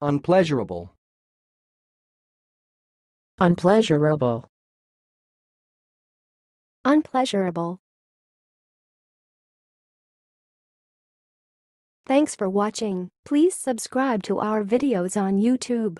unpleasurable, unpleasurable, Unpleasurable. Thanks for watching. Please subscribe to our videos on YouTube.